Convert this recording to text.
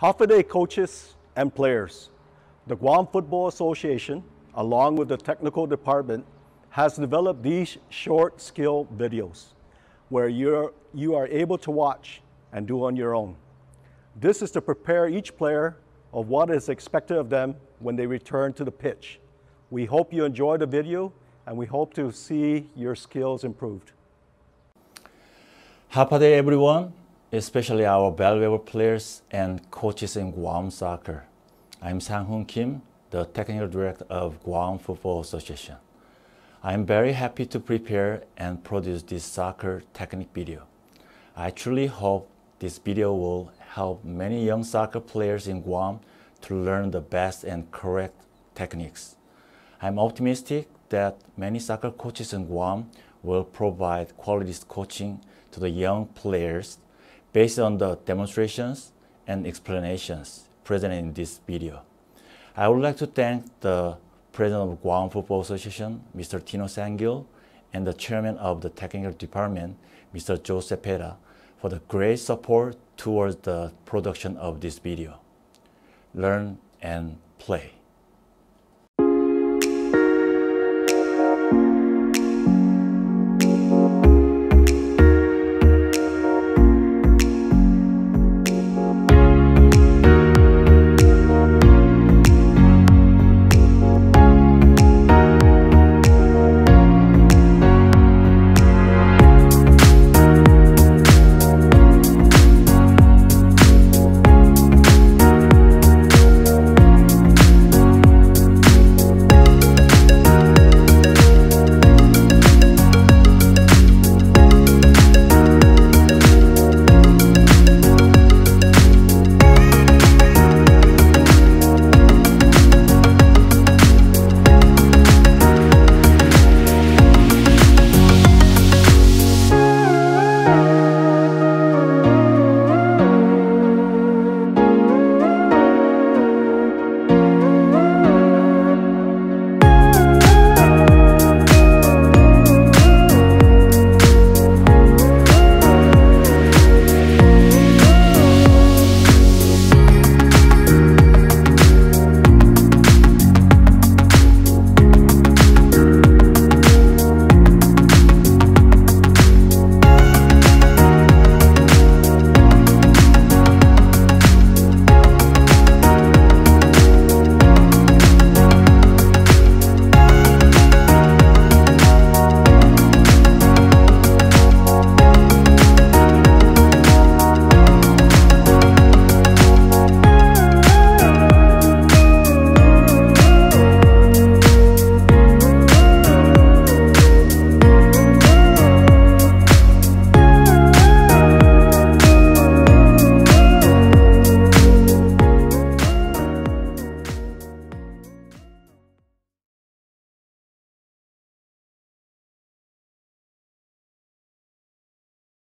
Hafa Adai coaches and players, the Guam Football Association, along with the technical department, has developed these short skill videos where you're, you are able to watch and do on your own. This is to prepare each player of what is expected of them when they return to the pitch. We hope you enjoy the video and we hope to see your skills improved. Happy day everyone, especially our valuable players and coaches in Guam Soccer. I'm Sang-Hoon Kim, the Technical Director of Guam Football Association. I'm very happy to prepare and produce this soccer technique video. I truly hope this video will help many young soccer players in Guam to learn the best and correct techniques. I'm optimistic that many soccer coaches in Guam will provide quality coaching to the young players based on the demonstrations and explanations present in this video. I would like to thank the President of Guam Football Association, Mr. Tino Sangil, and the Chairman of the Technical Department, Mr. Joe Cepeda, for the great support towards the production of this video. Learn and play.